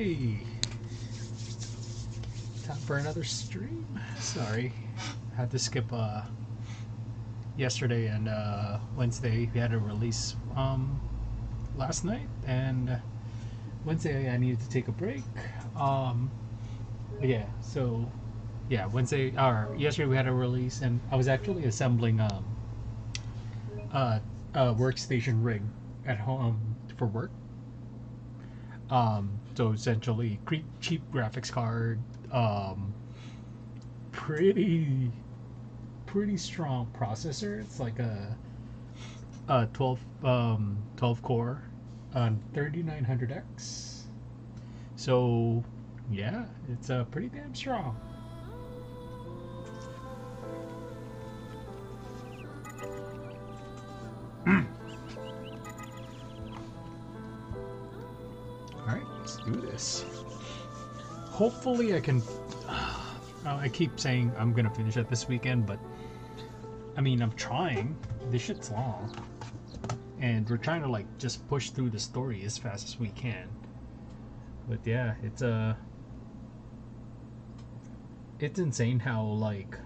Hey! Time for another stream. Sorry, had to skip uh, yesterday and uh, Wednesday. We had a release um, last night, and Wednesday I needed to take a break. Um, yeah, so yeah, Wednesday or yesterday we had a release, and I was actually assembling um, a, a workstation rig at home for work. Um, so essentially, cheap graphics card, um, pretty, pretty strong processor. It's like a, a 12, um, 12 core on 3900X. So, yeah, it's uh, pretty damn strong. Hopefully I can... Uh, I keep saying I'm gonna finish it this weekend, but... I mean, I'm trying. This shit's long. And we're trying to, like, just push through the story as fast as we can. But yeah, it's, uh... It's insane how, like...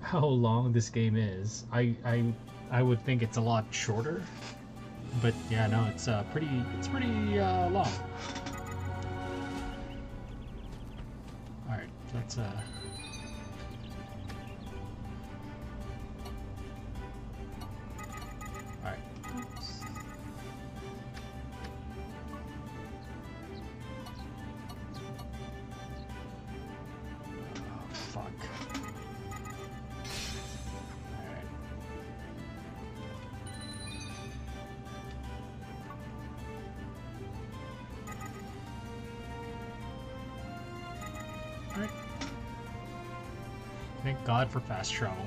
How long this game is. I, I, I would think it's a lot shorter but yeah, no, it's uh, pretty, it's pretty uh, long. Alright, let's uh God for fast travel.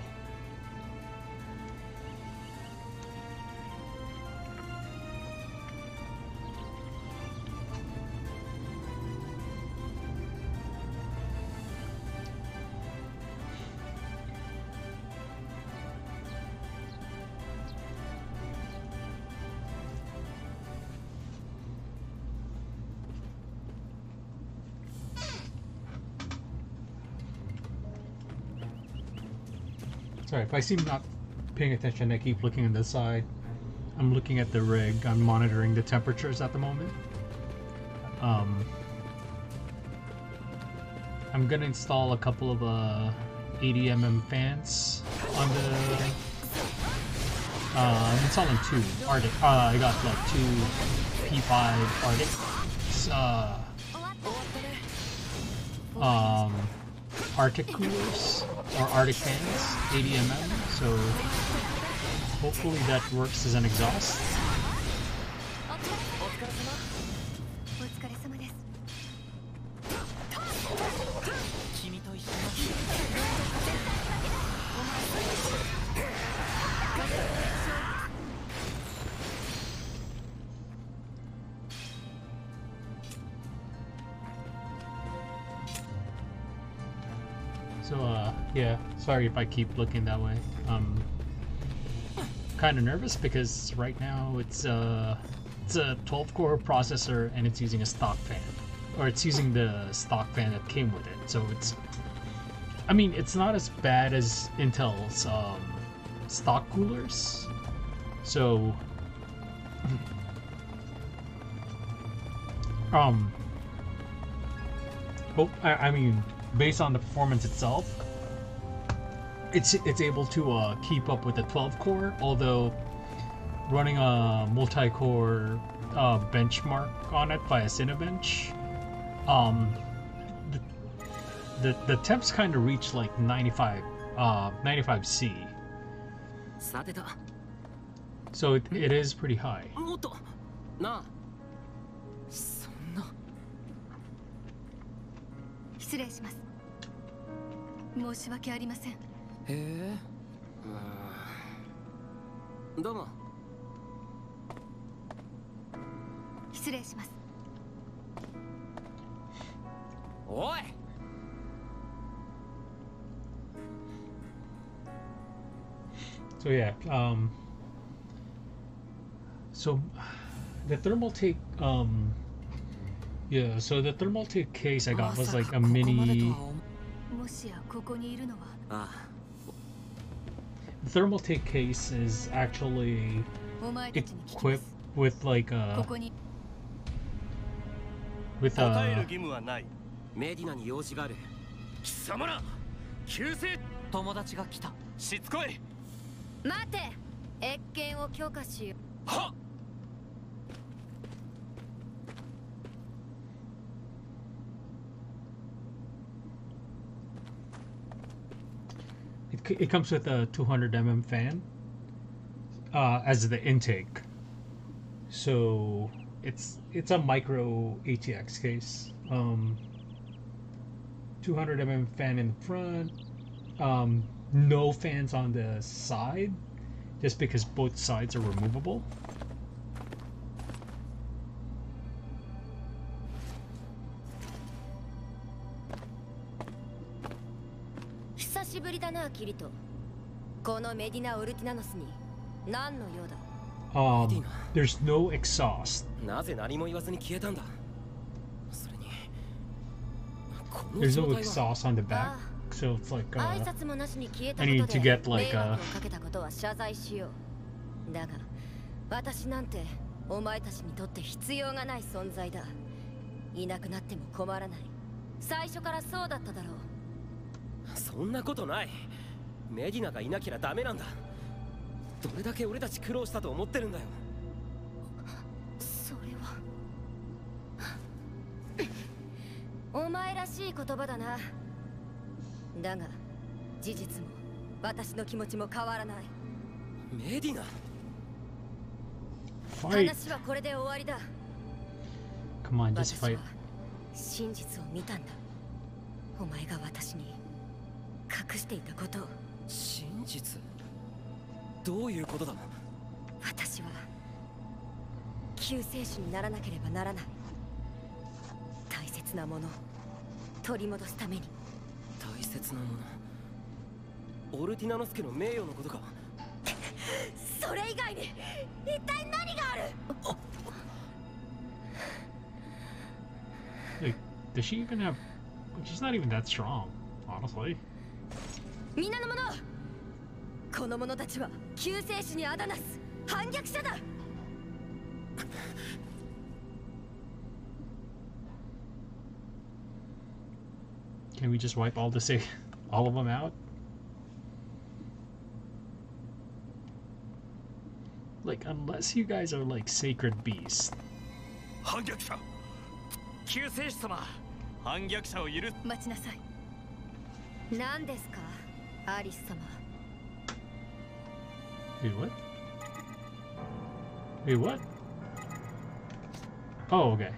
If I seem not paying attention, I keep looking on the side. I'm looking at the rig. I'm monitoring the temperatures at the moment. Um, I'm gonna install a couple of uh, 80 mm fans on the. Uh, I'm installing two Arctic. Uh, I got like two P5 Arctic. Uh, um, Arctic coolers or Arctic fans, 80 mm. So hopefully that works as an exhaust. If I keep looking that way. I'm kind of nervous because right now it's a, it's a 12 core processor and it's using a stock fan, or it's using the stock fan that came with it. So it's, I mean, it's not as bad as Intel's um, stock coolers. So, um, oh, I, I mean, based on the performance itself, it's it's able to uh, keep up with the 12 core, although running a multi-core uh, benchmark on it via Cinebench, um, the, the, the temps kind of reach like 95, uh, 95C. So it, it is pretty high. もっとなあそんな失礼します申し訳ありませんへえうんどうも失礼しますおい So yeah, um, so the Thermaltake, um, yeah. So the Thermaltake case I ま got was さ like か a ここまでと mini. は Thermaltake case is actually お前たちに聞きま equipped す with like こ a こに with 答える a 義務はないメディナに用事がある貴様ら救世友達が来たしつこい待て越見を許可しよはっ it, comes with a 200 mm fan uh, as the intake. So it's it's a micro ATX case. Um, 200 mm fan in the front. Um, no fans on the side, just because both sides are removable. しぶりだなキリト。このメディナ・オルティナノスに何の用だ？Um, there's no exhaust. なぜ何も言わずに消えたんだ？それにこの There's 状 no exhaust on the back, あ so it's like あ uh, 挨拶もなしに消えた I こ need と to で get like 迷 a- 惑をかけたことは謝罪しよう。だが私なんてお前たちにとって必要がない存在だ。いなくなっても困らない。最初からそうだっただろうそんなことない。メディナがいなきゃダメなんだ。どれだけ俺たち苦労したと思ってるんだよ。それは。お前らしい言葉だな。だが事実も私の気持ちも変わらない。メディナ.話はこれで終わりだ。Come on, just 私は fight. 真実を見たんだ。お前が私に隠していたことを。真実？どういうことだ？私は救世主にならなければならない。大切なものを取り戻すために。大切なもの？オルティナノスケの名誉のことか？それ以外に一体何がある？Like, does she even have? She's not even that strong, honestly. 皆の者この者たちは救世主にあだなす反逆者だ Can we just wipe all the say all of them out? Like, unless you guys are like sacred beasts. 反逆者救世主様反逆者を許す待ちなさい何ですかアリス様 Wait, what? Wait, what? Oh, okay.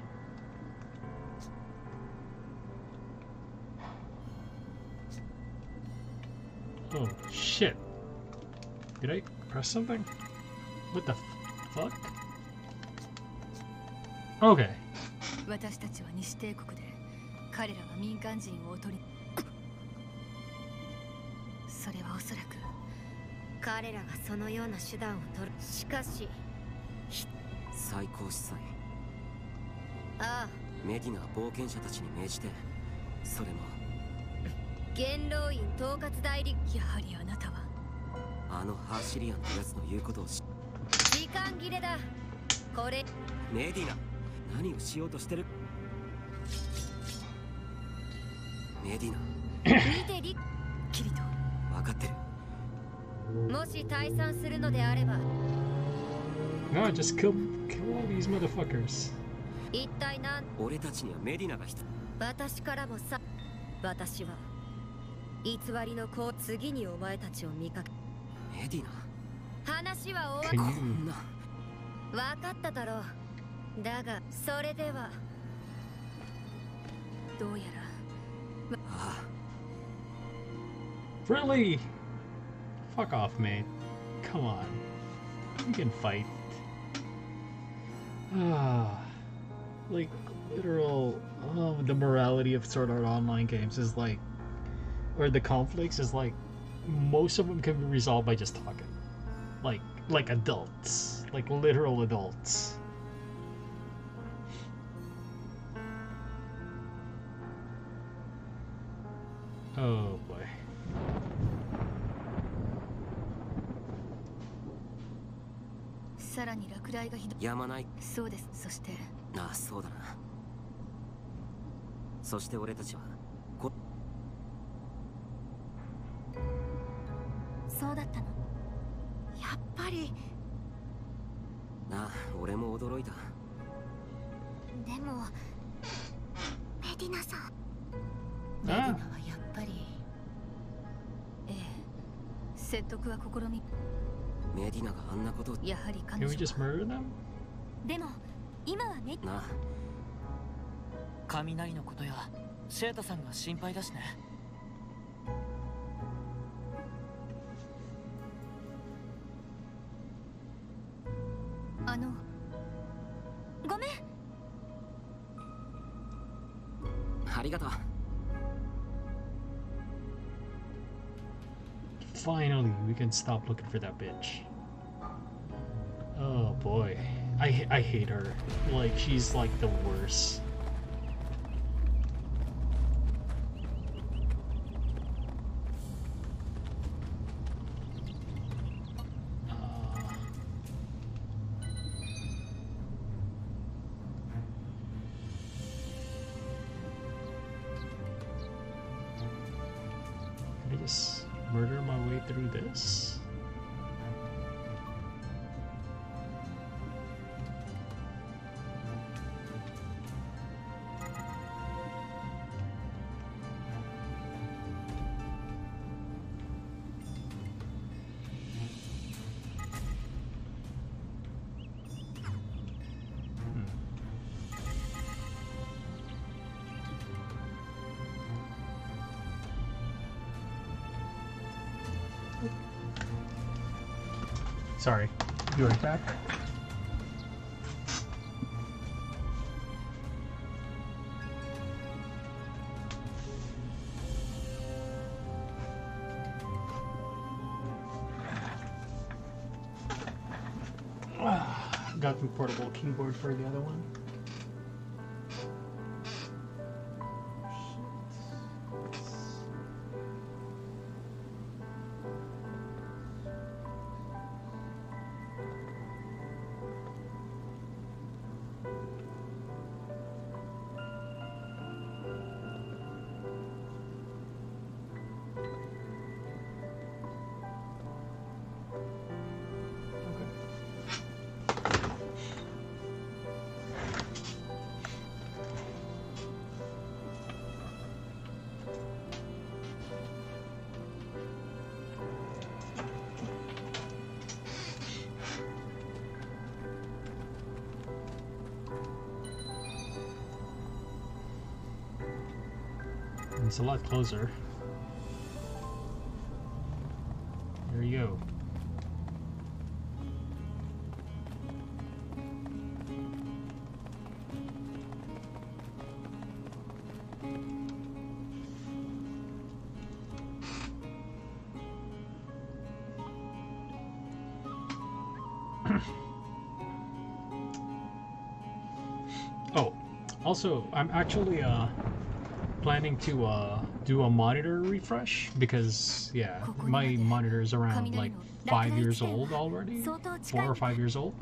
Oh, shit. Did I press something? What the fuck? Okay. 私たちは西帝国で彼らが民間人をおとり 彼らがそのような手段を取る。しかし最高司祭。ああ。メディナは冒険者たちに命じてそれも。元老院統括代理やはりあなたは。あのハーシリアンのやつの言うことをし時間切れだ。これ。メディナ何をしようとしてる？メディナし退散するのであれば No, just kill kill all these motherfuckers. 一体何俺たちにはメディナが必私からもさ私は偽りの子を次にお前たちを見かけメディナ話は終 Can わ you こんな分かっただろうだがそれではどうやらああ Really? Fuck off, mate. Come on. We can fight. Ah. Like, literal. Oh, the morality of Sword Art Online games is like. Or the conflicts is like. Most of them can be resolved by just talking. Like, like adults. Like literal adults. Oh boy. さらに落雷がひどやまない。そうです。そして。ああそうだな。そして俺たちはこそうだったの。やっぱり。なあ俺も驚いた。でもメディナさん。あ。メディナはやっぱり。ええ。説得は試みメディナがあんなこと。をやはり彼女?でも今はメなあ。雷のことやシェータさんが心配だしね Stop looking for that bitch. Oh boy. I, I hate her. Like, she's like the worst. Sorry. Be right back. Got the portable keyboard for the other one. It's a lot closer. There you go. oh, also, I'm actually uh planning to uh, do a monitor refresh because yeah, my monitor is around like five years old already, four or five years old.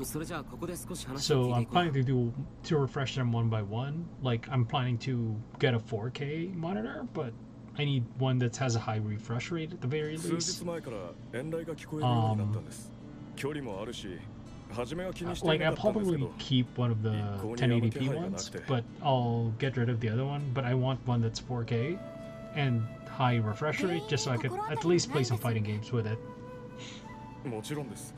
So I'm planning to do to refresh them one by one. Like I'm planning to get a 4K monitor, but I need one that has a high refresh rate at the very least. Um, 前から遠雷が聞こえるようになったんです、距離もあるし初めは気にしてい Like な I'll かったんですけ probably ど keep one of the 一向にやめ気 1080p 配がなく ones, て。 but I'll get rid of the other one. But I want one that's 4K and high refresh rate, just so I could at least play some fighting games with it. もちろんです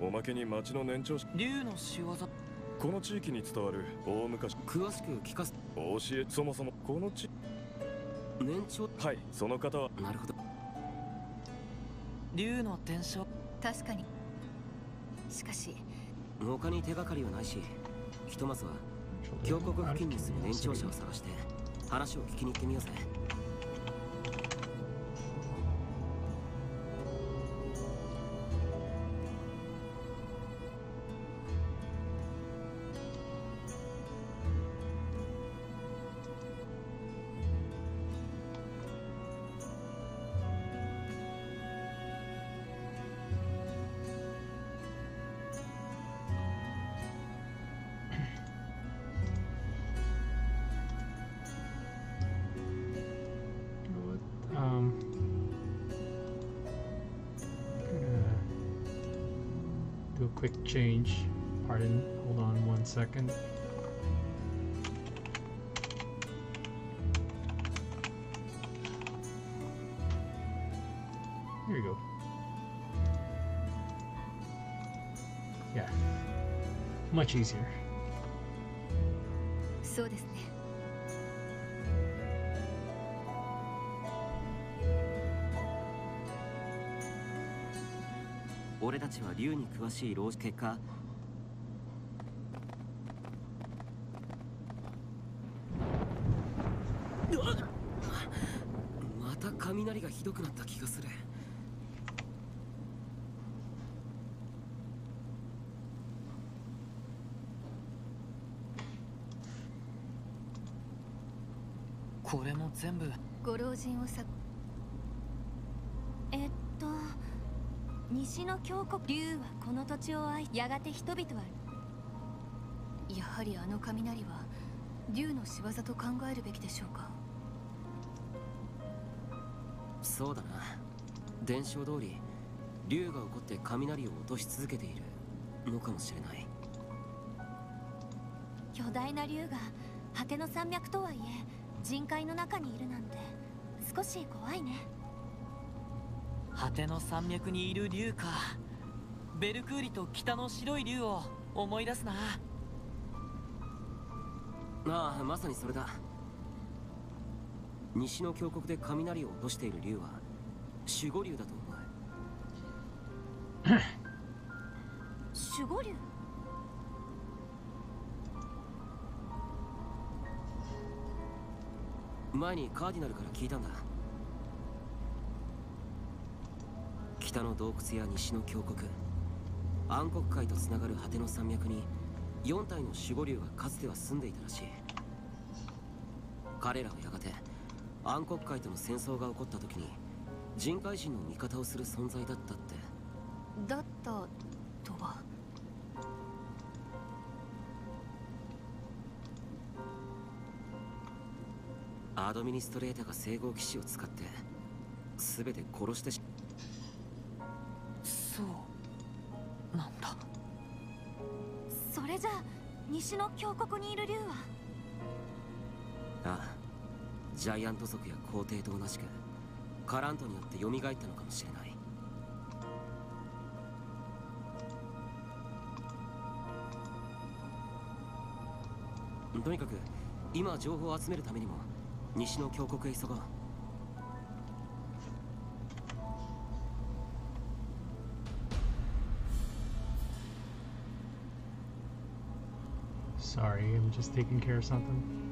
おまけに町の年長者竜の仕業この地域に伝わる大昔詳しく聞かせお教えそもそもこの地年長はいその方はなるほど竜の伝承確かに しかし。他に手がかりはないしひとまずは峡谷付近に住む年長者を探して話を聞きに行ってみようぜ。Quick change. Pardon, hold on one second. Here you go. Yeah. Much easier. たちは竜に詳しい老結果。また雷がひどくなった気がする。これも全部。ご老人をさえっと西の峡谷竜はこの土地を愛やがて人々はやはりあの雷は竜の仕業と考えるべきでしょうか。そうだな。伝承通り竜が起こって雷を落とし続けているのかもしれない。巨大な竜が果ての山脈とはいえ人海の中にいるなんて少し怖いね果ての山脈にいる竜か。ベルクーリと北の白い竜を思い出すな。ああまさにそれだ。西の峡谷で雷を落としている竜は守護竜だと思う。守護竜？前にカーディナルから聞いたんだ北の洞窟や西の峡谷暗黒海とつながる果ての山脈に4体の守護竜がかつては住んでいたらしい。彼らはやがて暗黒海との戦争が起こった時に人海人の味方をする存在だったって。だったとは。アドミニストレーターが整合騎士を使って全て殺してし峡谷にいる竜は？ああジャイアント族や皇帝と同じくカラントによって蘇ったのかもしれない。とにかく今情報を集めるためにも西の峡谷へ急ごう。Sorry, I'm just taking care of something.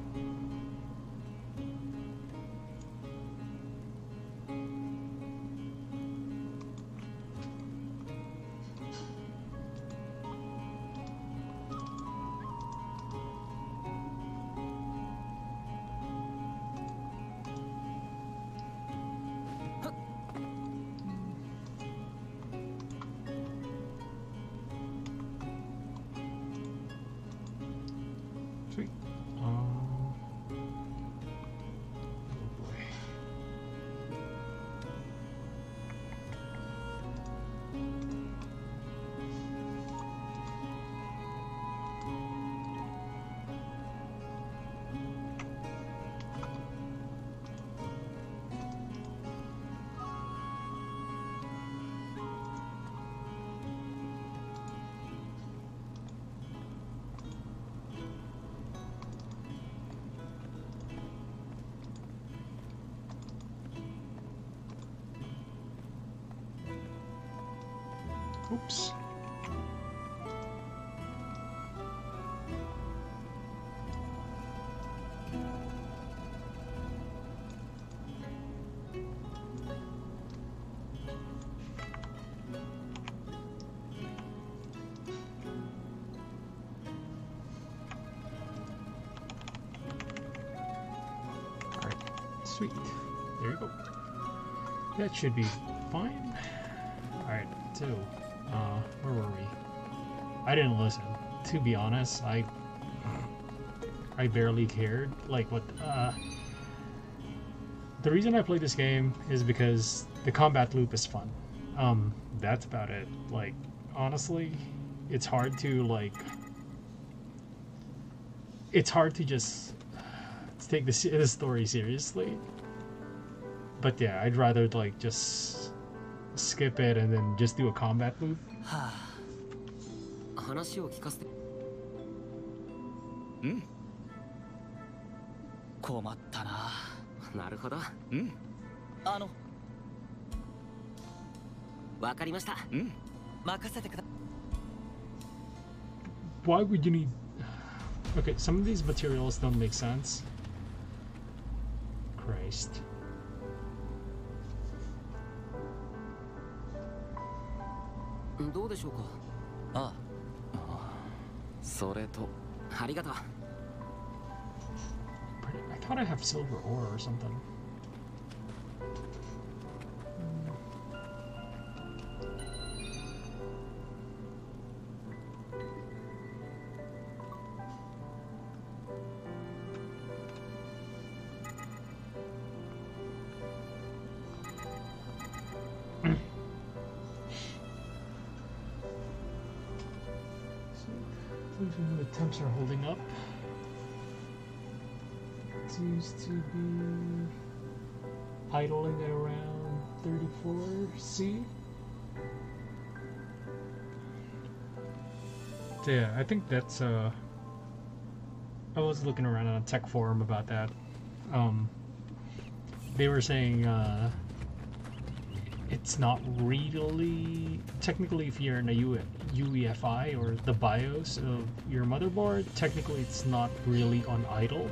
Oops. Sweet. There you go. That should be fine. Alright, so, I didn't listen. To be honest, I I barely cared. Like what uh the reason I play this game is because the combat loop is fun. Um, that's about it. Like, honestly, it's hard to like it's hard to just take the, the story seriously. But yeah, I'd rather like just skip it and then just do a combat loop. はあ話を聞かせてうん困ったななるほどうんあのわかりましたうん任せてくだ Why would you need Okay, some of these materials don't make sense. Christ. それとありがとう I thought I have silver ore or something. Are holding up. Seems to be idling at around 34 C. So yeah, I think that's uh I was looking around on a tech forum about that. Um they were saying uh it's not really technically if you're in a UEFI or the BIOS of your motherboard, technically it's not really on idle.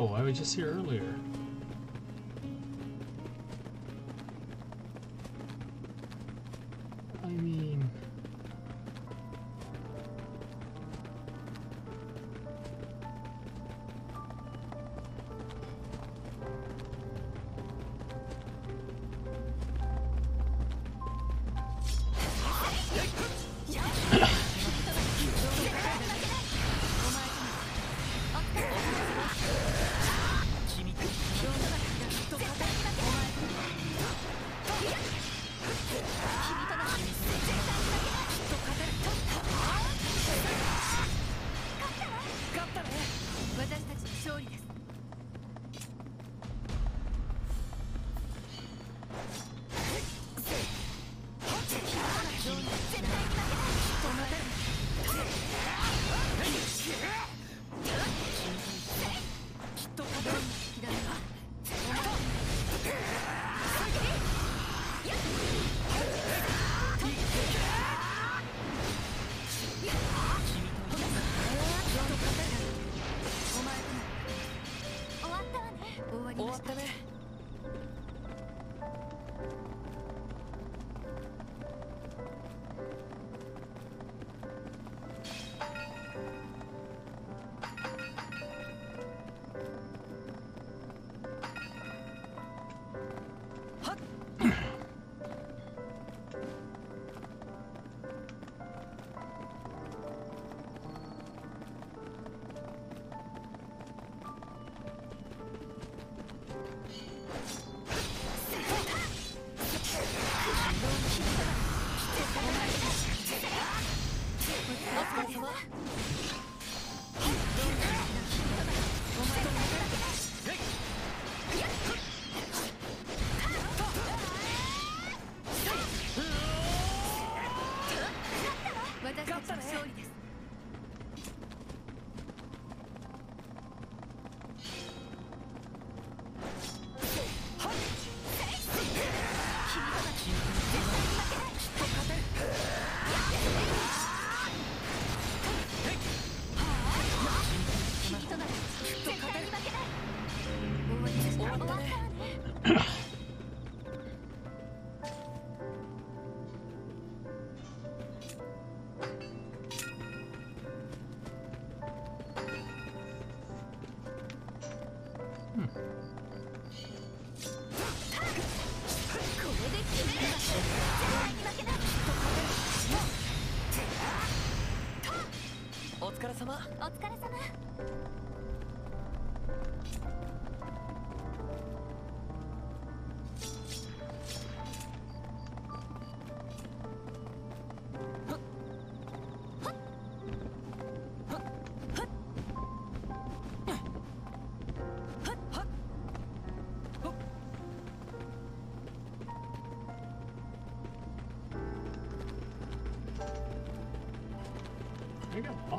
Oh, I was just here earlier.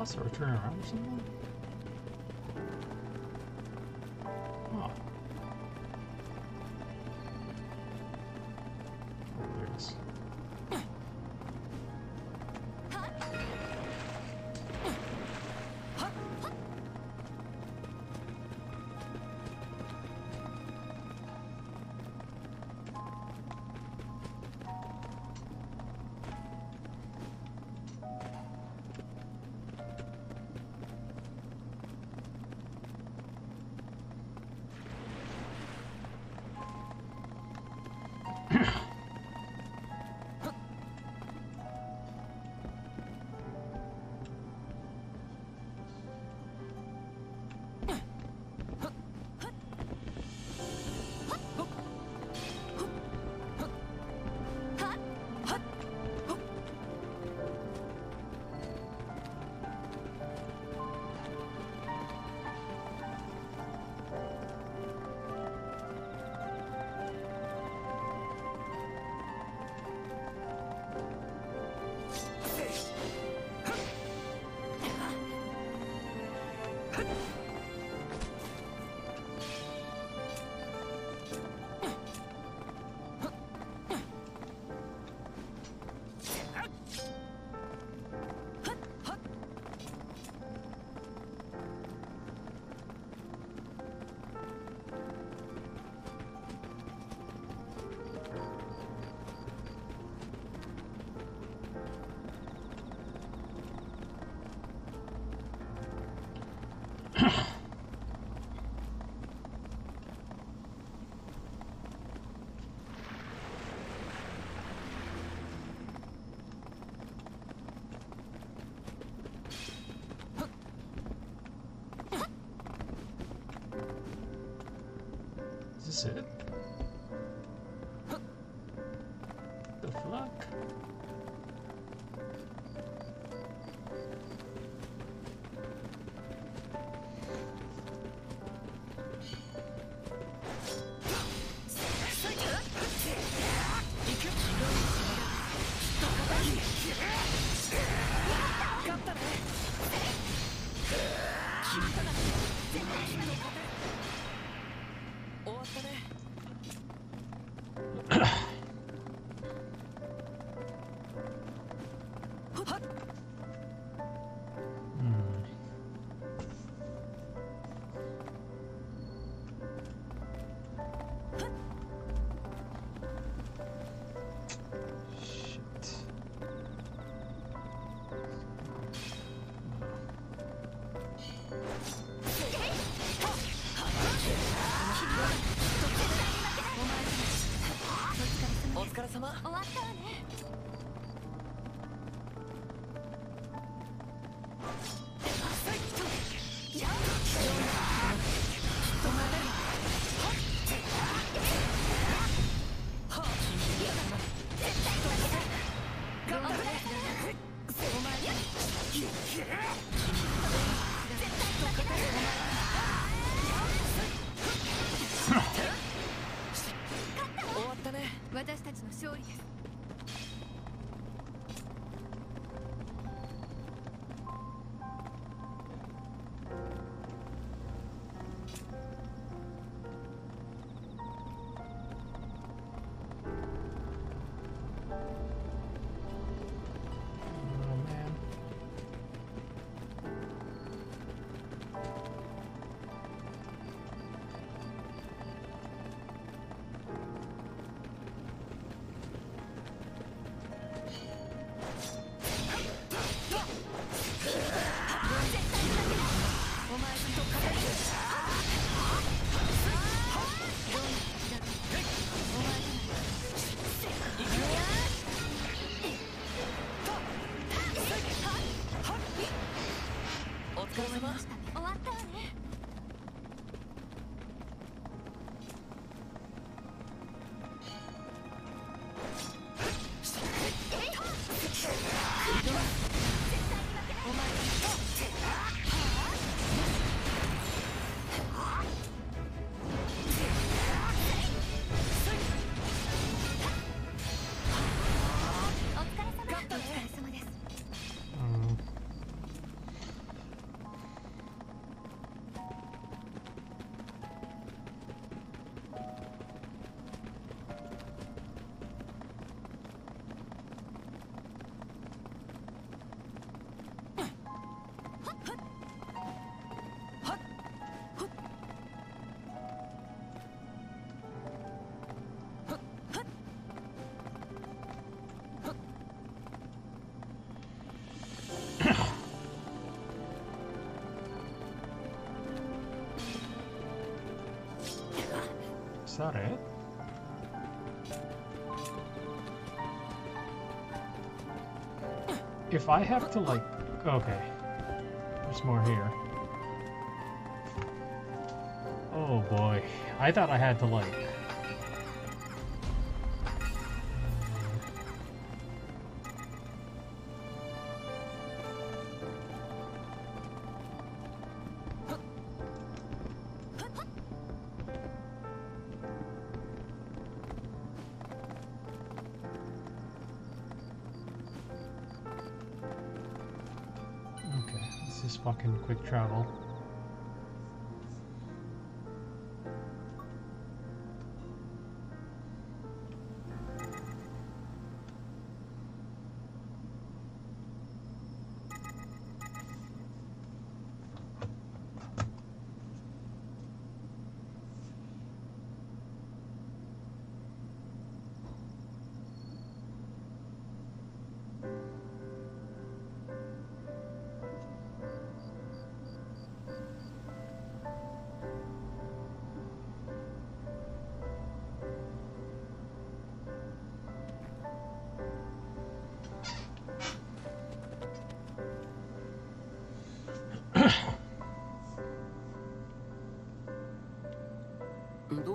Boss or turn around or something? That it? If I have to like, okay, there's more here. Oh boy, I thought I had to like. Travel.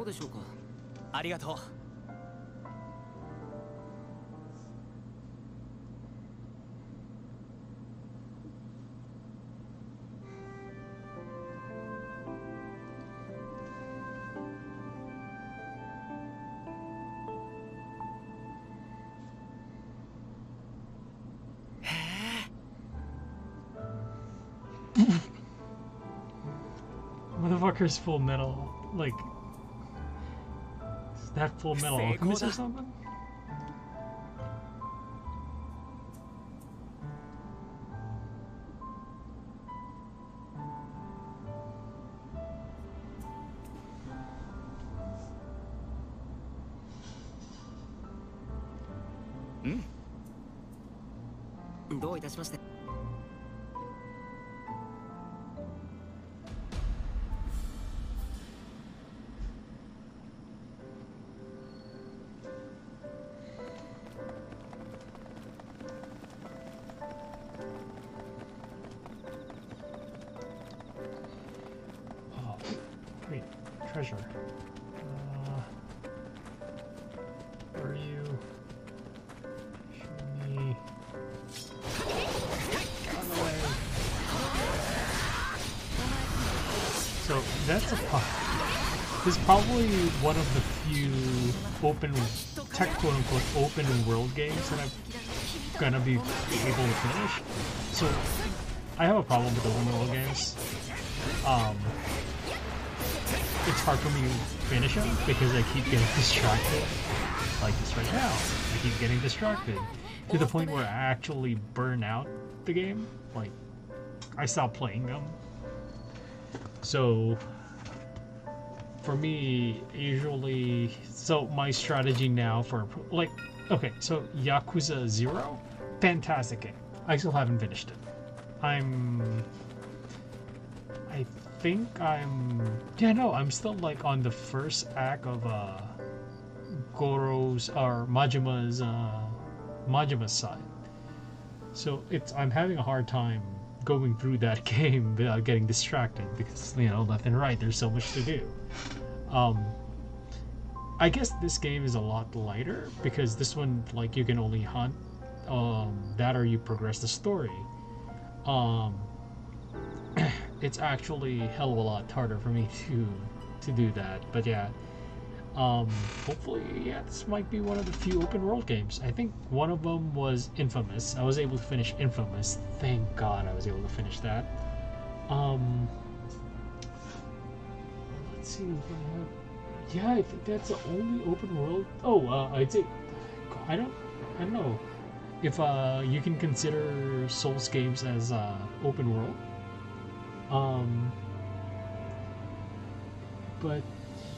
でしょうかありがとうへえ Motherfucker's full metal, like. that full metal alchemist or something? Probably one of the few open, tech quote unquote open world games that I'm gonna be able to finish. So I have a problem with open world games. Um, it's hard for me to finish them because I keep getting distracted. Like this right now, I keep getting distracted to the point where I actually burn out the game. Like I stop playing them. So for me, usually, so my strategy now for like, okay, so Yakuza Zero, fantastic game. I still haven't finished it. I'm, I think I'm, yeah, no, I'm still like on the first act of uh, Goro's or Majima's uh, Majima's side. So it's I'm having a hard time going through that game without getting distracted because you know left and right there's so much to do. Um, I guess this game is a lot lighter because this one like you can only hunt um, that or you progress the story. Um, it's actually hell of a lot harder for me to to do that. But yeah, um, hopefully, yeah, this might be one of the few open world games. I think one of them was Infamous. I was able to finish Infamous. Thank God I was able to finish that. Um, let's see if I have. Yeah, I think that's the only open world. Oh, uh, I'd say I don't. I don't know if uh, you can consider Souls games as uh, open world. Um, but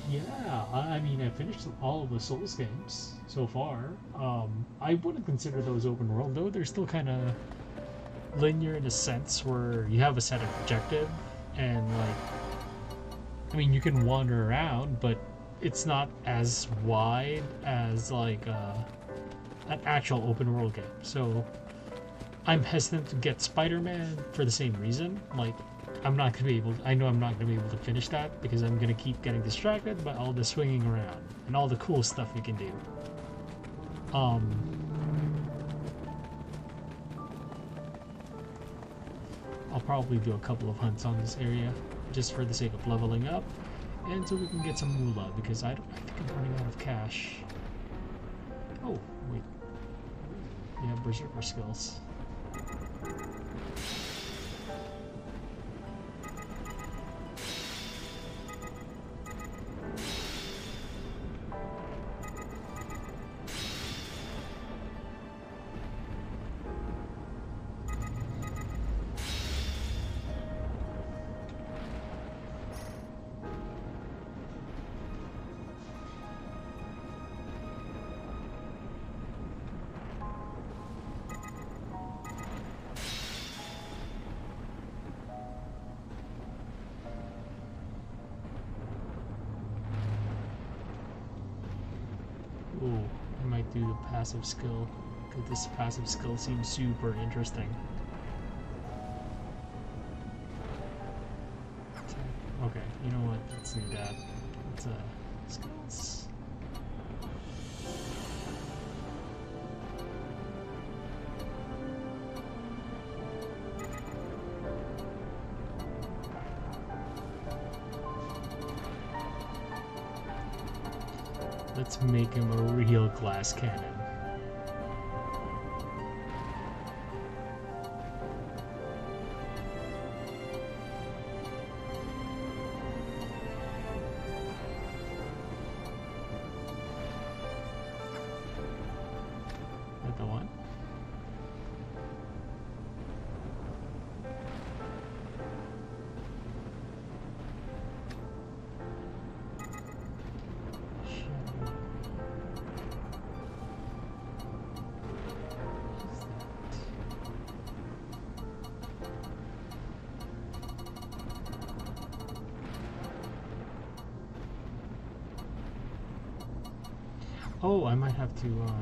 yeah, I mean, I finished all of the Souls games so far. Um, I wouldn't consider those open world though. They're still kind of linear in a sense where you have a set of objective and like, I mean, you can wander around, but it's not as wide as like uh, an actual open world game. So I'm hesitant to get Spider-Man for the same reason. Like, I'm not gonna be able. I know I'm not gonna be able to finish that because I'm gonna keep getting distracted by all the swinging around and all the cool stuff you can do. Um. I'll probably do a couple of hunts on this area just for the sake of leveling up and so we can get some moolah because I don't. I think I'm running out of cash. Oh wait. We have berserker skills. Passive skill. This passive skill seems super interesting. Okay, you know what? Let's do that. Let's uh, skills. Let's make him a real glass cannon. To, uh...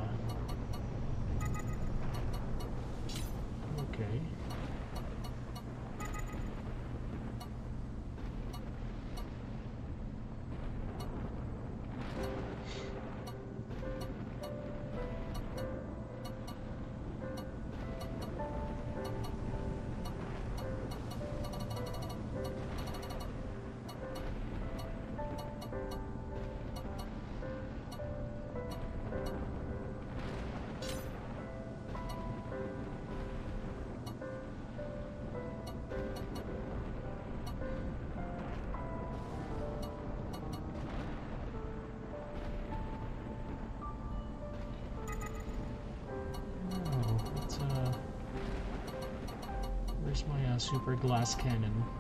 super glass cannon.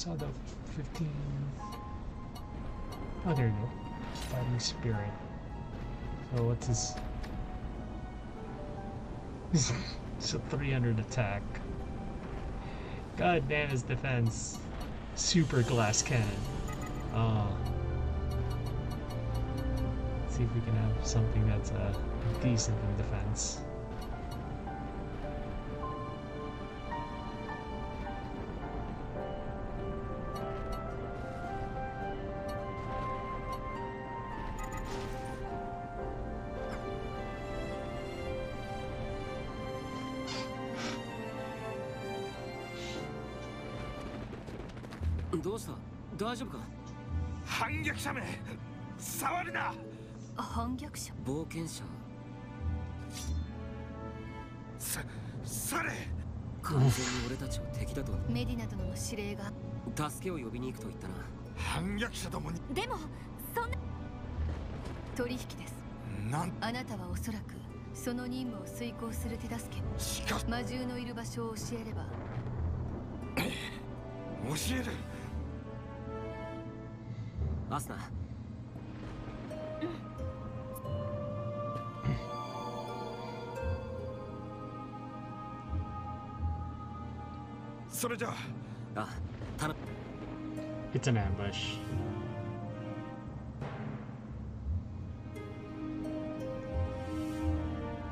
Saw the 15. Oh, there you go. Fighting Spirit. So what's his. so 300 attack. God damn his defense. Super glass cannon. Oh. Let's see if we can have something that's uh, decent in defense. どうした？大丈夫か？反撃者め触るな！反逆者？冒険者？さされ！完全に俺たちを敵だと？メディナ殿の指令が。助けを呼びに行くと言ったな。反逆者どもに。でもそんな取引です。なん？あなたはおそらくその任務を遂行する手助け。しか魔獣のいる場所を教えれば。教える アスナそれじゃああ頼 It's an ambush.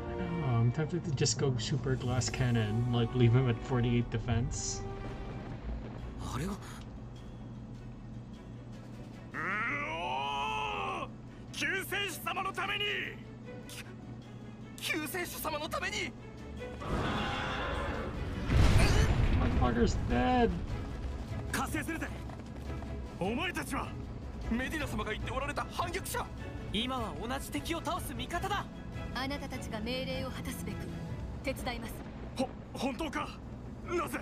I don't know, I'm tempted to just go super glass cannon, like leave him at 48 defense. あれは 勢するぜ。お前たちはメディナ様が言っておられた反逆者。今は同じ敵を倒す味方だ。あなたたちが命令を果たすべく手伝います。ほ本当か？なぜ？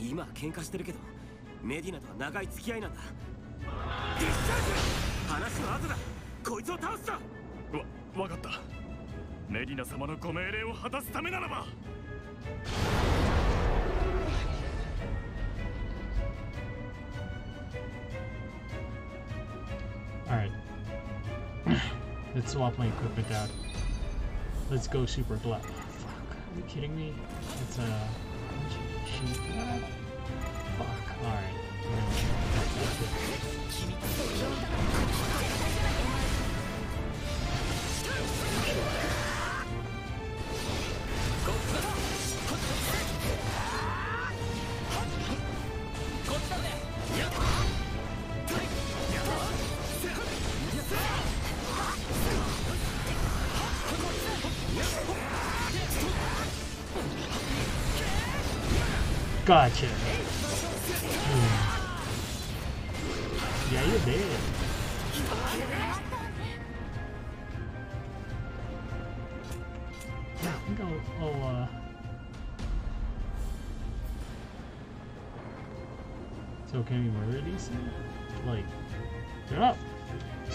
今は喧嘩してるけどメディナとは長い付き合いなんだ。ディスチャー話は後だ。こいつを倒すぞジわ分かった。メディナ様のご命令を果たすためならば that swap my equipment, be. Let's go super glove. Fuck, are you kidding me? It's a cheap Fuck, alright. Gotcha. Hmm. Yeah, you're dead. Yeah, I think I'll, uh... So can we murder these things? Like, they're not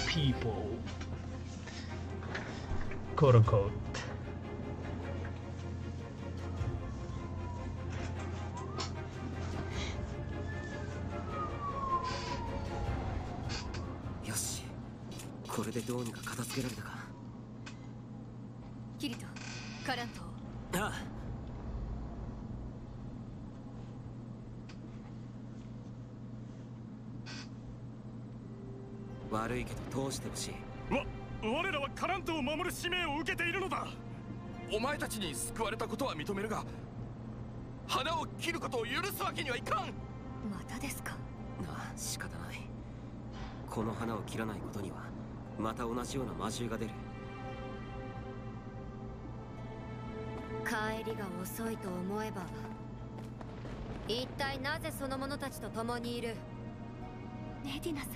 people. Quote unquote. これでどうにか片付けられたか。キリトカラントああ。悪いけど通してほしい。わ我らはカラントを守る使命を受けているのだ。お前たちに救われたことは認めるが花を切ることを許すわけにはいかん。またですか。なあ仕方ない。この花を切らないことにはまた同じような魔獣が出る。帰りが遅いと思えば一体なぜその者たちと共にいる？メディナさん。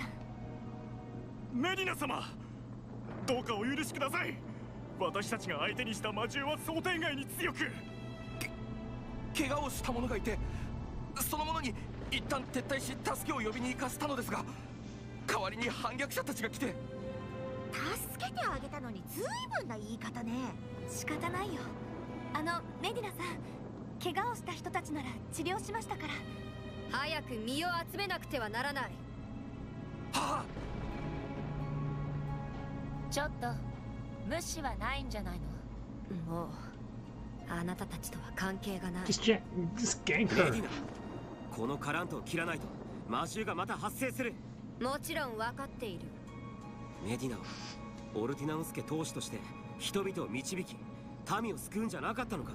メディナ様どうかお許しください。私たちが相手にした魔獣は想定外に強く。け怪我をした者がいてその者に一旦撤退し助けを呼びに行かせたのですが代わりに反逆者たちが来ててあげたのに随分な言い方ね。仕方ないよ。あのメディナさん怪我をした人たちなら治療しましたから。早く身を集めなくてはならない。はちょっと無視はないんじゃないの？もうあなたたちとは関係がない。Just, このカラントを切らないと魔獣がまた発生する。もちろん分かっている。メディナはオルティナウス家当主として人々を導き民を救うんじゃなかったのか？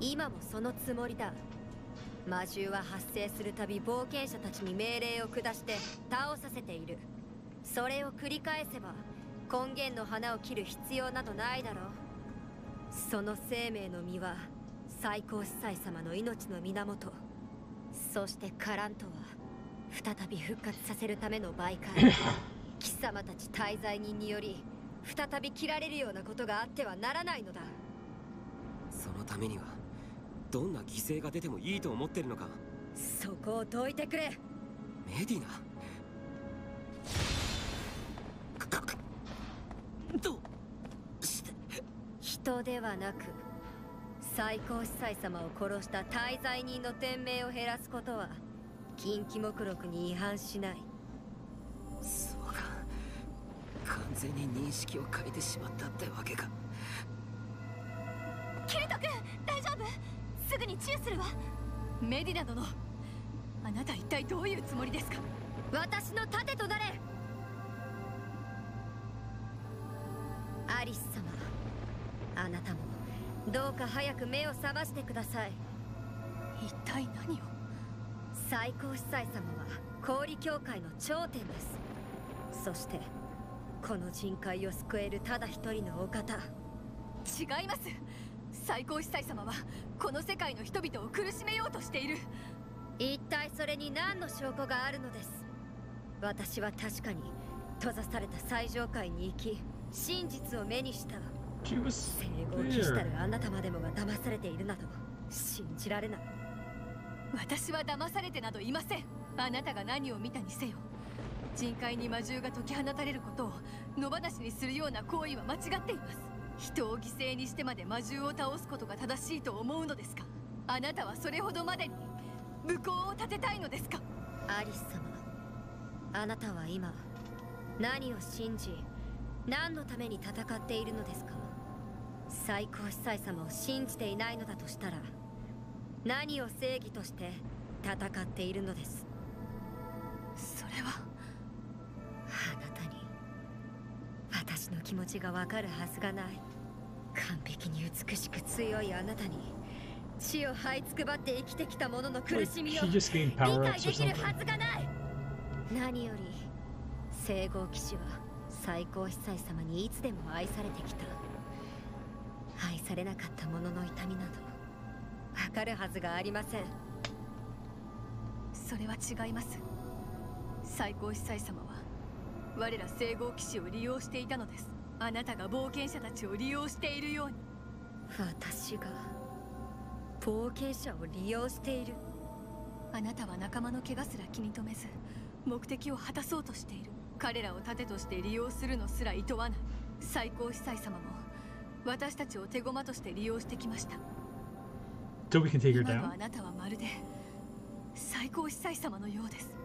今もそのつもりだ。魔獣は発生するたび冒険者たちに命令を下して倒させている。それを繰り返せば根源の花を切る必要などないだろう。その生命の実は最高司祭様の命の源。そしてカラントは再び復活させるための媒介。貴様たち滞在人により再び切られるようなことがあってはならないのだ。そのためにはどんな犠牲が出てもいいと思ってるのか。そこをどいてくれ。メディナ。どうして人ではなく最高司祭様を殺した滞在人の天命を減らすことは禁忌目録に違反しない。そ完全に認識を変えてしまったってわけか。キルト君大丈夫？すぐにチューするわ。メディナ殿あなた一体どういうつもりですか？私の盾となれ。アリス様あなたもどうか早く目を覚ましてください。一体何を？最高司祭様は氷協会の頂点です。そしてこの人海を救えるただ一人のお方。違います。最高司祭様はこの世界の人々を苦しめようとしている。一体それに何の証拠があるのです。私は確かに閉ざされた最上階に行き真実を目にした。聖号騎士た.るあなたまでもが騙されているなど信じられない。私は騙されてなどいません。あなたが何を見たにせよ人海に魔獣が解き放たれることを野放しにするような行為は間違っています。人を犠牲にしてまで魔獣を倒すことが正しいと思うのですか？あなたはそれほどまでに武功を立てたいのですか？アリス様あなたは今何を信じ何のために戦っているのですか？最高司祭様を信じていないのだとしたら何を正義として戦っているのです？それは私の気持ちがわかるはずがない。完璧に美しく強いあなたに血を這いつくばって生きてきた者の苦 Like, しみを理解できる.はずがない。何より聖号騎士は最高司祭様にいつでも愛されてきた。愛されなかった者の痛みなどわかるはずがありません。それは違います。最高司祭様は我ら聖号騎士を利用していたのです。あなたが冒険者たちを利用しているように。私が冒険者を利用している。あなたは仲間の怪我すら気に留めず目的を果たそうとしている。彼らを盾として利用するのすら厭わない。最高司祭様も私たちを手駒として利用してきました。So we can take her 今の down. あなたはまるで最高司祭様のようです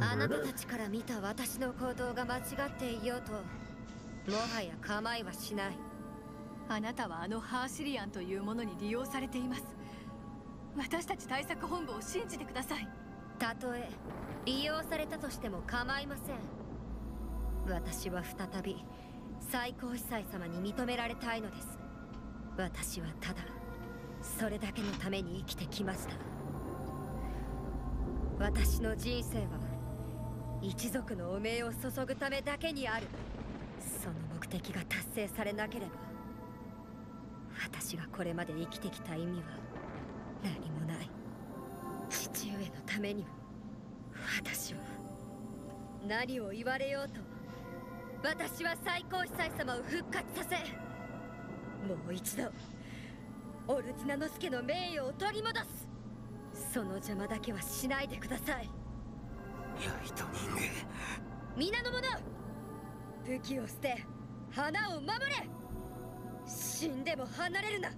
あなた.たちから見た私の行動が間違っていようともはや構いはしない。あなたはあのハーシリアンというものに利用されています。私たち対策本部を信じてください。たとえ利用されたとしても構いません。私は再び最高司祭様に認められたいのです。私はただそれだけのために生きてきました私の人生は一族の汚名を注ぐためだけにある。その目的が達成されなければ私がこれまで生きてきた意味は何もない。父上のためにも私は。何を言われようと私は最高司祭様を復活させもう一度オルティナノスケの名誉を取り戻す。その邪魔だけはしないでください。やいと人間。皆の者武器を捨て花を守れ。死んでも離れるな。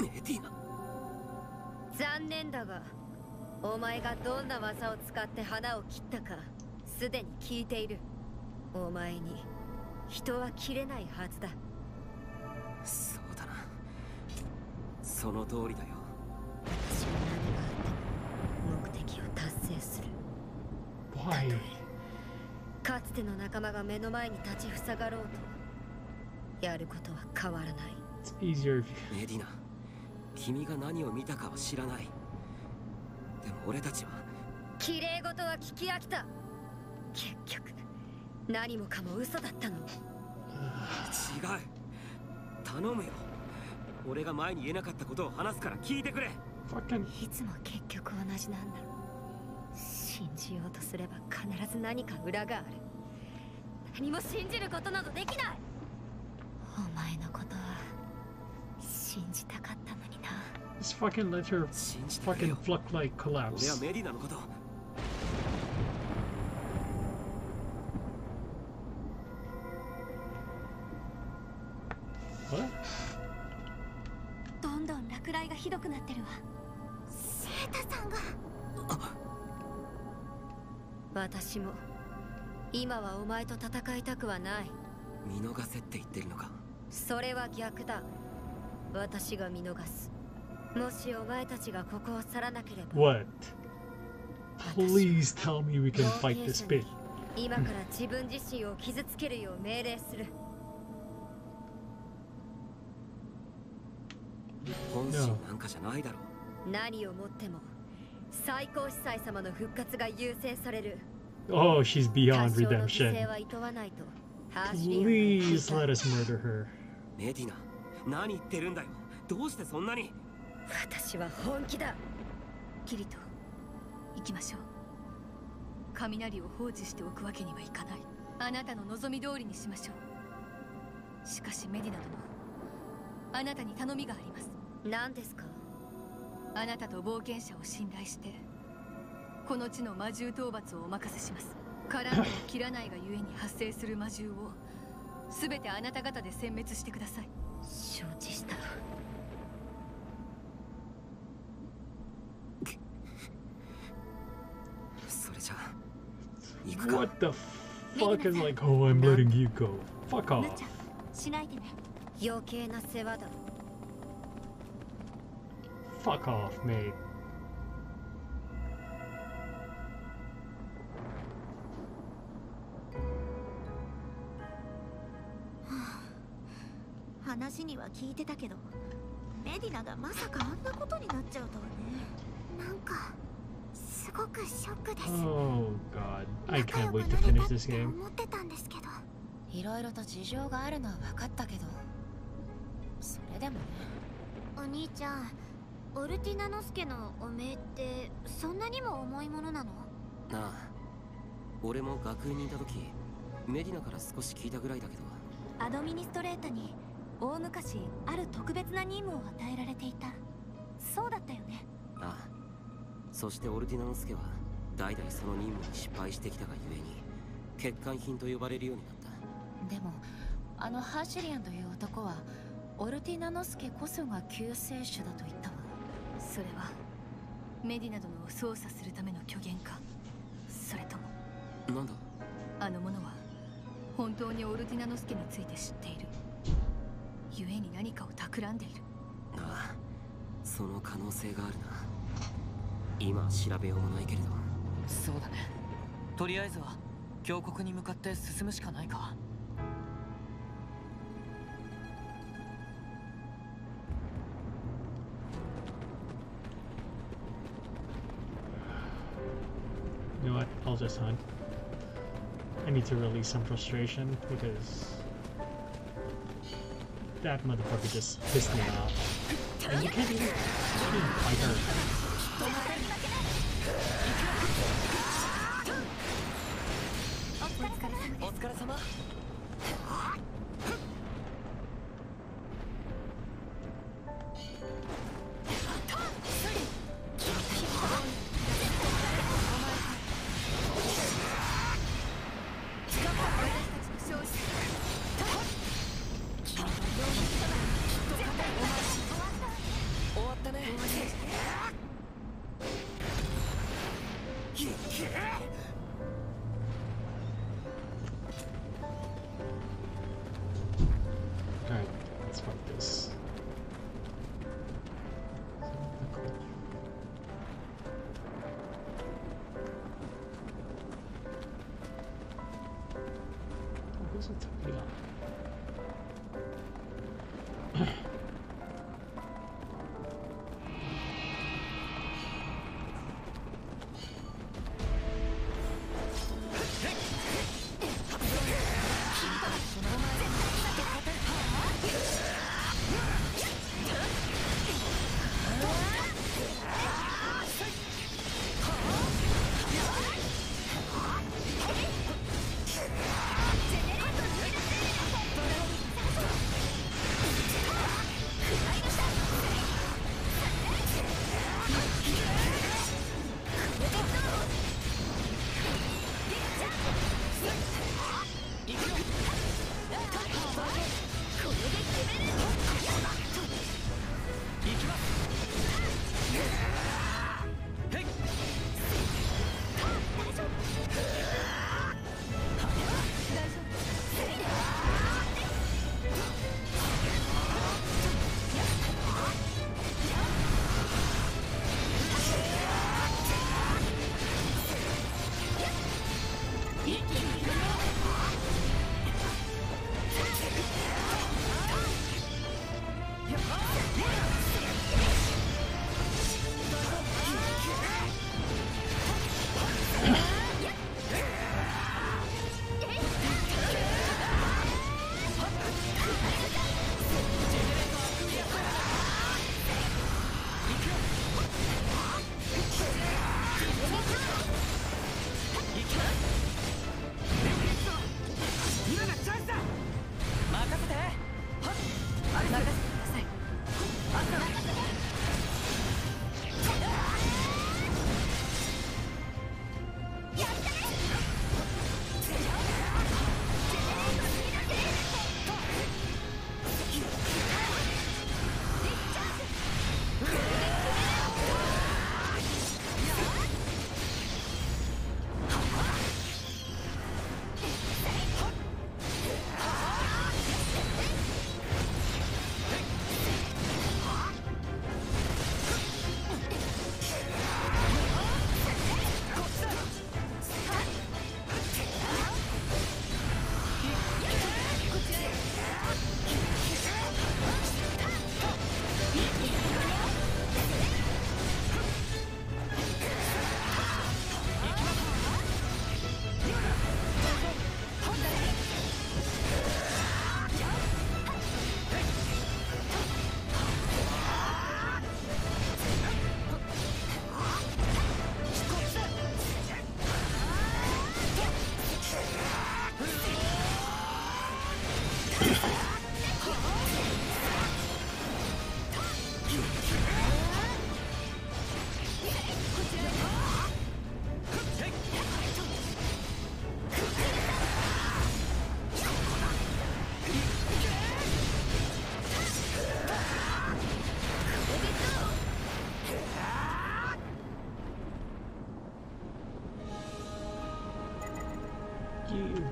メディナ残念だがお前がどんな技を使って花を切ったかすでに聞いている。お前に人は切れないはずだそうだな。その通りだよ。私は何があっても目的を達成する。Why? かつての仲間が目の前に立ちふさがろうとやることは変わらない。メディナ君が何を見たかは知らない。でも俺たちは。綺麗事は聞き飽きた。結局何もかも嘘だったの。違う頼むよ。俺が前に言えなかったことを話すから聞いてくれ。いつも結局同じなんだ信じようとすれば必ず何か裏がある。何も信じることなどできない。お前のことは信じたかったのにな。Just fucking let her fucking よ fluck like 俺は collapse. ってるわ。セータさんが。私も今はお前と戦いたくはない。見逃せって言ってるのか。それは逆だ。私が見逃す。もしお前たちがここを去らなければ。What? Please tell me we can 冒 fight 険 this 者に pit. 今から自分自身を傷つけるよう命令する本心なんかじゃないだろ何をもっても最高司祭様の復活が優先される Oh, she's 多 beyond 少の犠 redemption. 牲はいとわないとハーシュリアンが言ってい Please た let us murder her. メディナ何言ってるんだよどうしてそんなに私は本気だキリト行きましょう雷を放置しておくわけにはいかないあなたの望み通りにしましょうしかしメディナ殿あなたに頼みがあります 何ですか？あなたと冒険者を信頼してこの地の魔獣討伐をお任せします。絡んでも切らないがゆえに発生する魔獣を全てあなた方で殲滅してください。承知した。それじゃあ行くか。What the fuck is like, oh, I'm letting you go. Fuck む off. ちゃしないでね。余計な世話だ Fuck off, mate. 話には聞いてたけどメディナがまさかあんなことになっちゃうとはねなんかすごくショックです Oh god, I 仲 can't 良く wait な to れ finish たっ this て game. 思ってたんですけどいろいろと事情があるのは分かったけどそれでもねお兄ちゃん オルティナノスケのおめえってそんなにも重いものなの？なあ。俺も学園にいた時メディナから少し聞いたぐらいだけど。アドミニストレータに大昔ある特別な任務を与えられていた。そうだったよね。ああ。そしてオルティナノスケは代々その任務に失敗してきたがゆえに欠陥品と呼ばれるようになった。でもあのハーシュリアンという男はオルティナノスケこそが救世主だと言ったわそれはメディナ殿を操作するための虚言か？それともなんだ？あの者は本当にオルティナノスケについて知っている。故に何かを企んでいる。ああその可能性があるな。今は調べようもないけれど。そうだね。とりあえずは峡谷に向かって進むしかないか Just hunt. I need to release some frustration because that motherfucker just pissed me off. And you can't even fight her.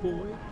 Boy.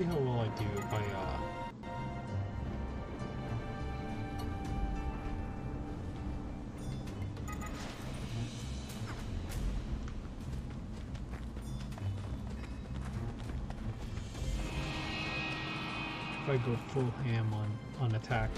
See how well I do if I uh, if I go full ham on on attack.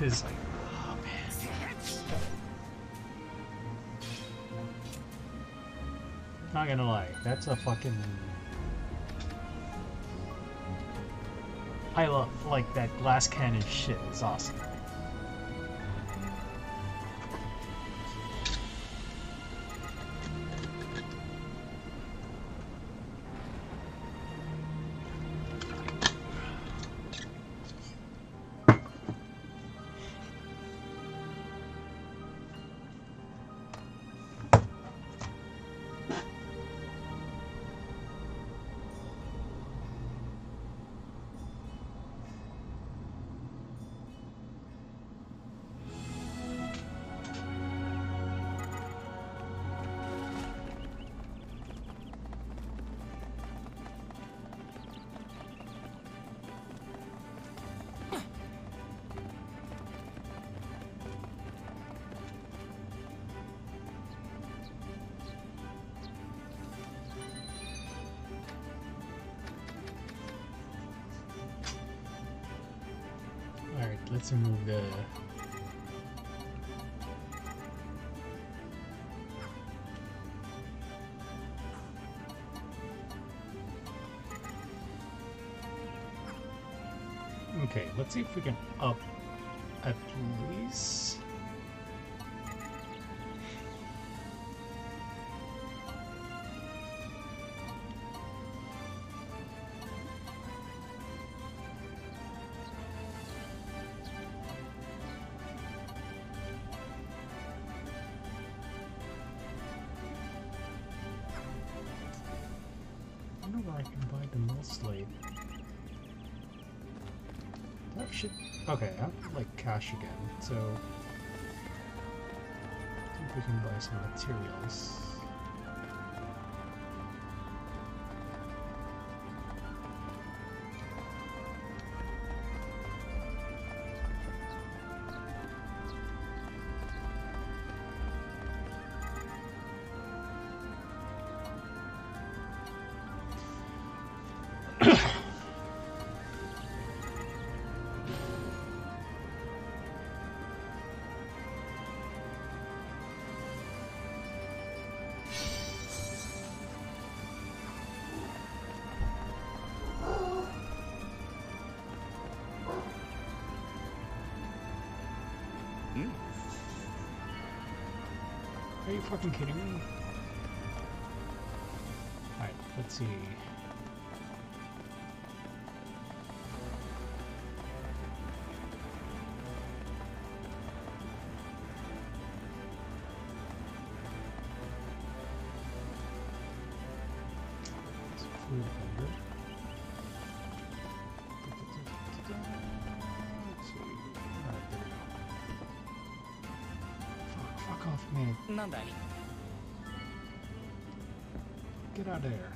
Because, oh. Not gonna lie, that's a fucking. I love, like, that glass cannon shit is awesome. Let's remove the Okay, let's see if we can I buy the mill slate. That should. Okay, I have like cash again, so. see if we can buy some materials. Fucking kidding me? Alright, let's see. It's food Man. Get out of there.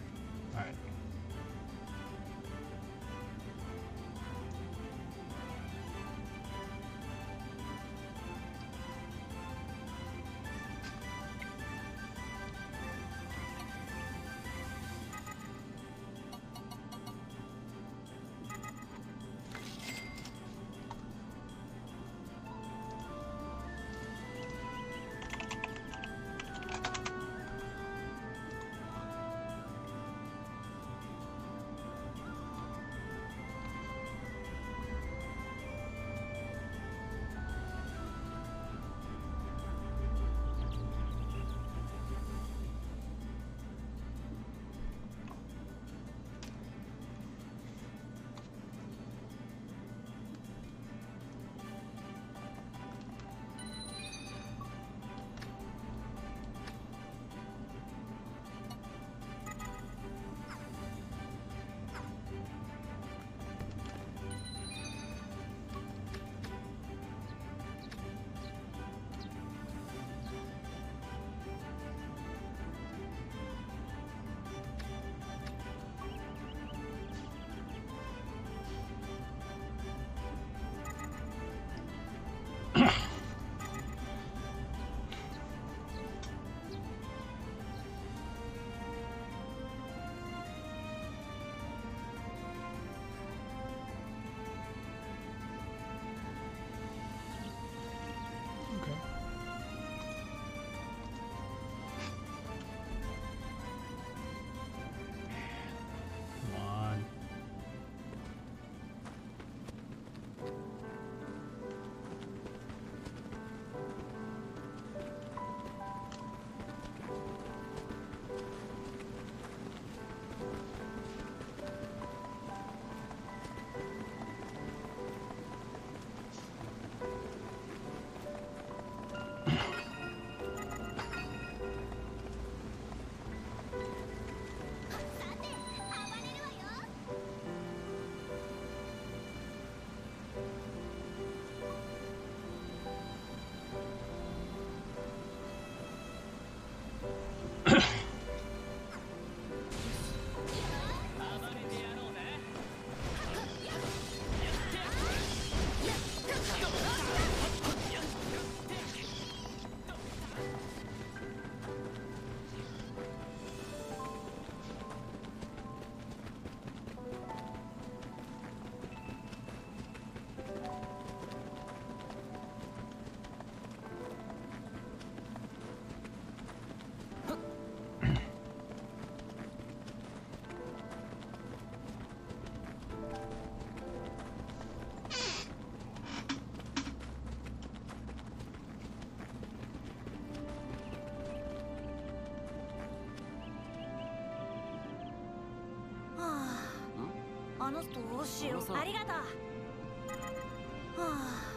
話とどうしよう。ありがとう。はあ。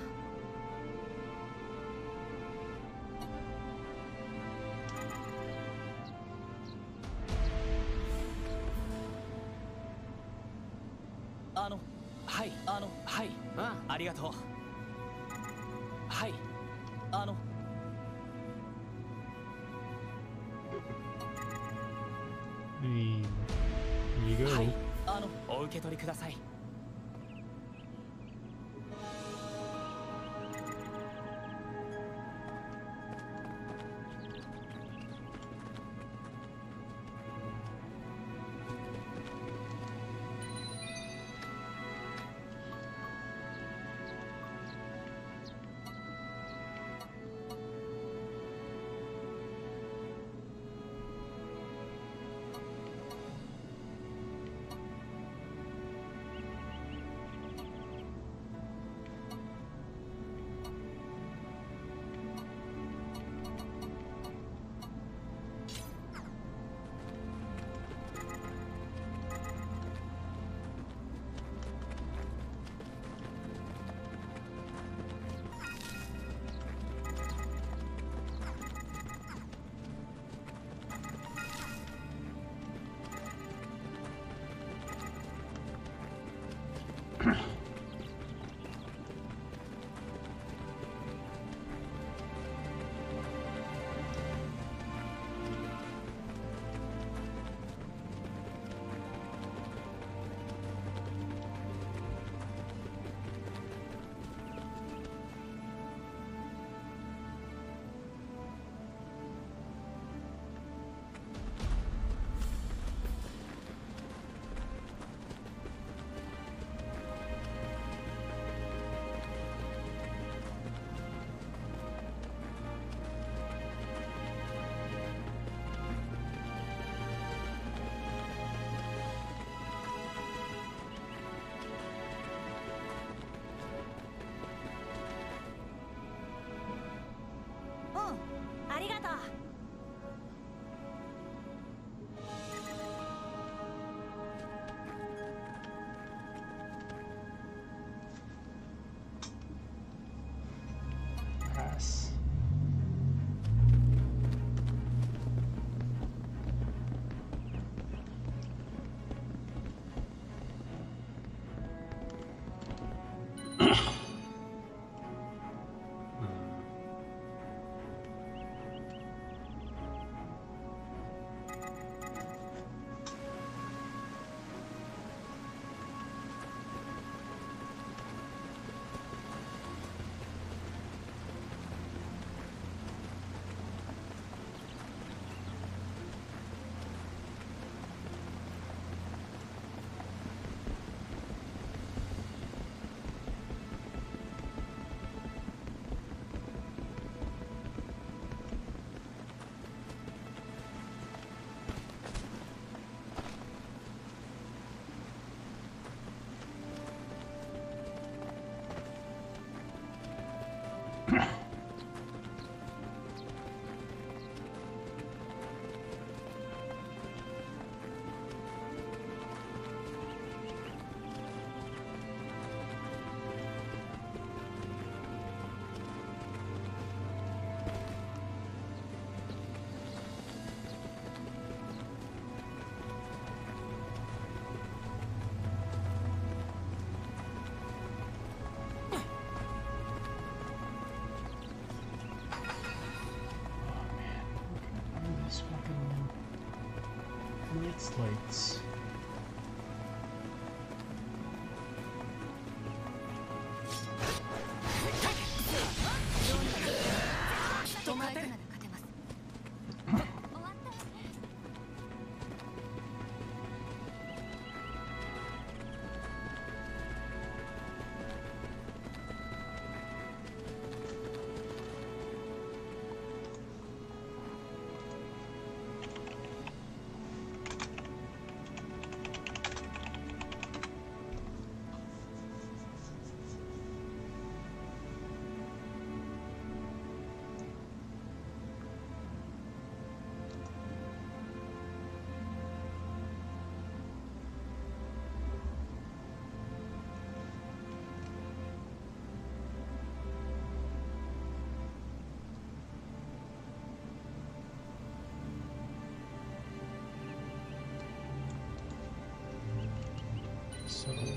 Yeah. its lights. So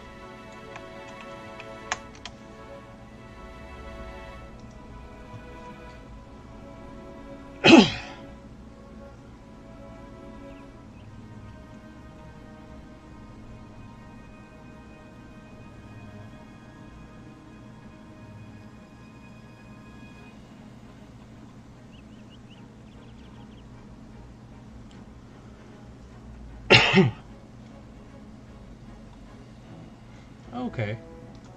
Okay.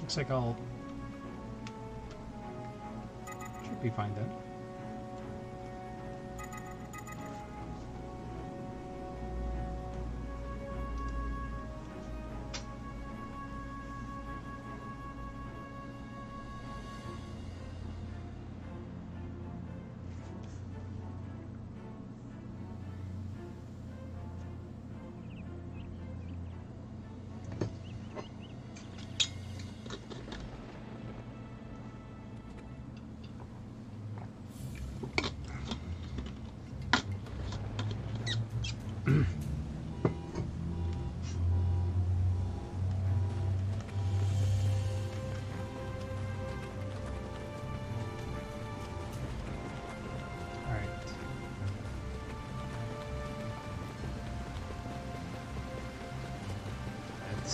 Looks like I'll... Should be fine then.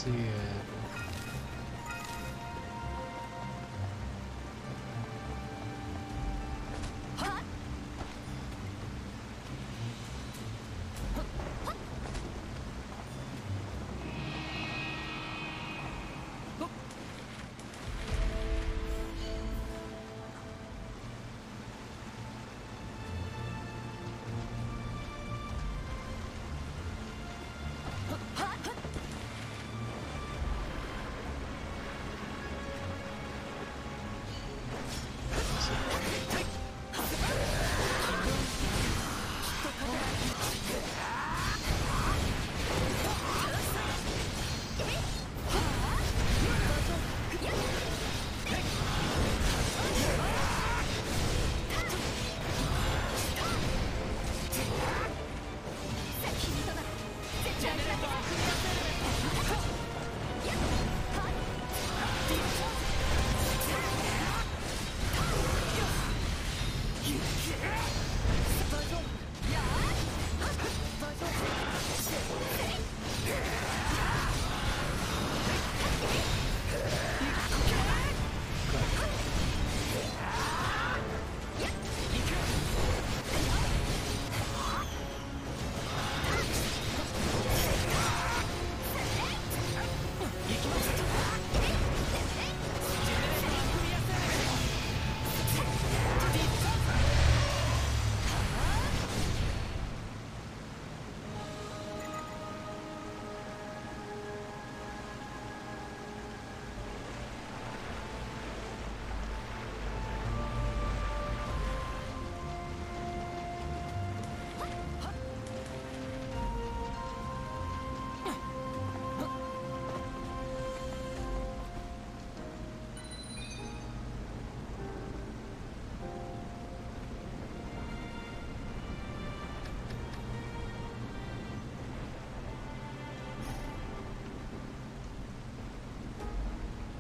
See uh,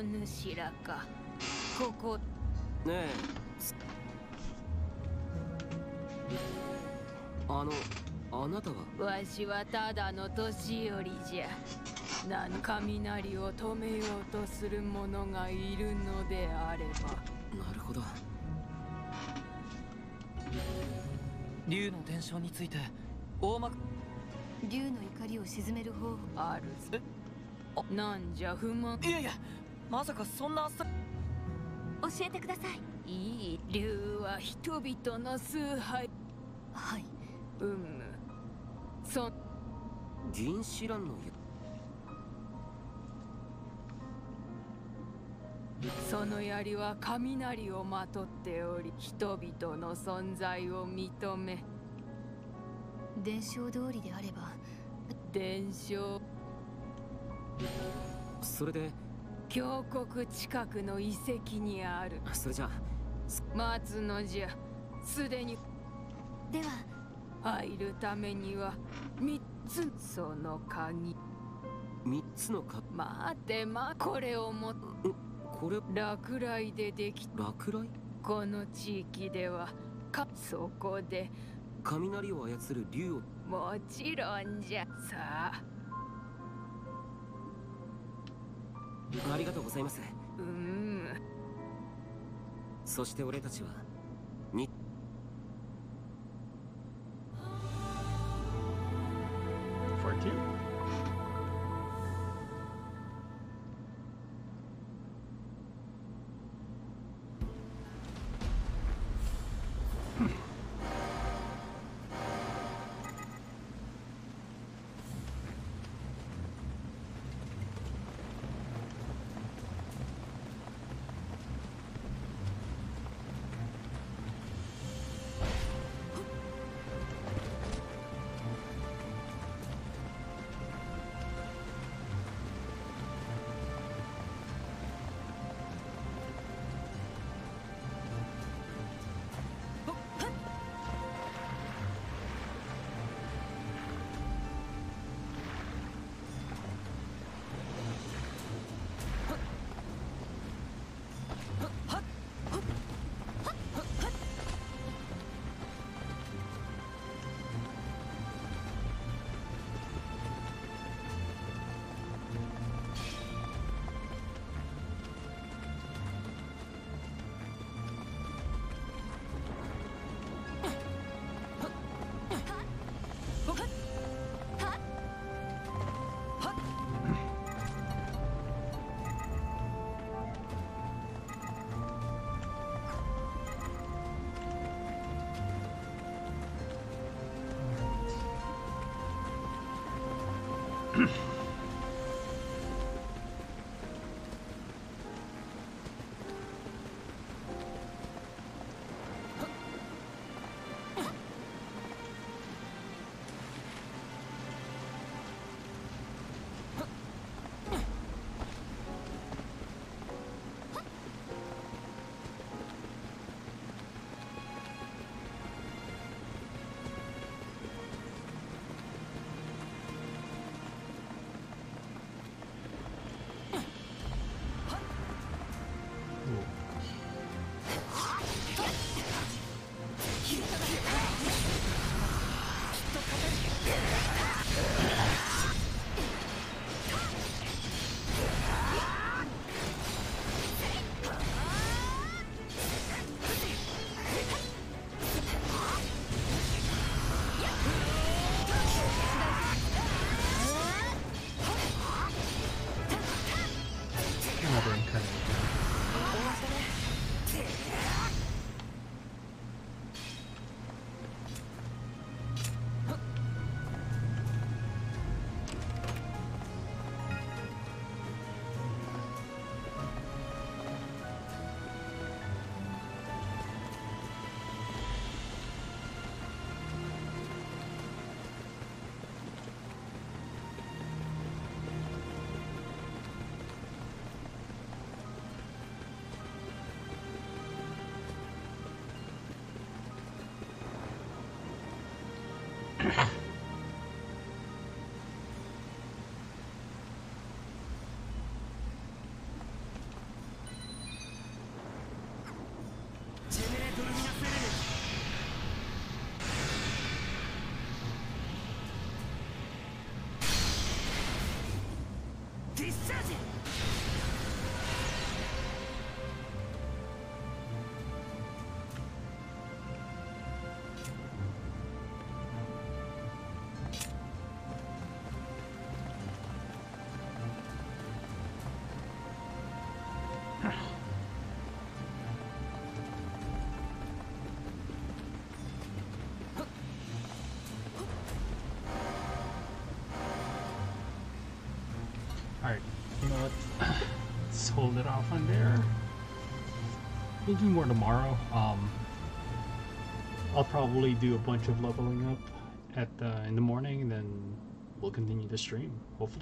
it. 主かここ。ねえ。あのあなたは？わしはただの年寄りじゃ。何雷を止めようとする者がいるのであれば。なるほど。竜の伝承について大ま竜の怒りを鎮める方法。ある。ぜなんじゃ不満。いやいやまさかそんな教えてください。いい竜は人々の崇拝。はい。うむそ銀シランのその槍は雷をまとっており人々の存在を認め。伝承通りであれば。伝承。それで峡谷近くの遺跡にある。それじゃ待つのじゃ。すでに。では。入るためには三つその鍵。三つのか。待てまこれをもこれ。落雷ででき。落雷？この地域では。かそこで。雷を操る竜を。もちろんじゃ。さあありがとうございますうむそして俺たちはに For two. We'll do more tomorrow. Um, I'll probably do a bunch of leveling up at uh, in the morning, and then we'll continue the stream. Hopefully.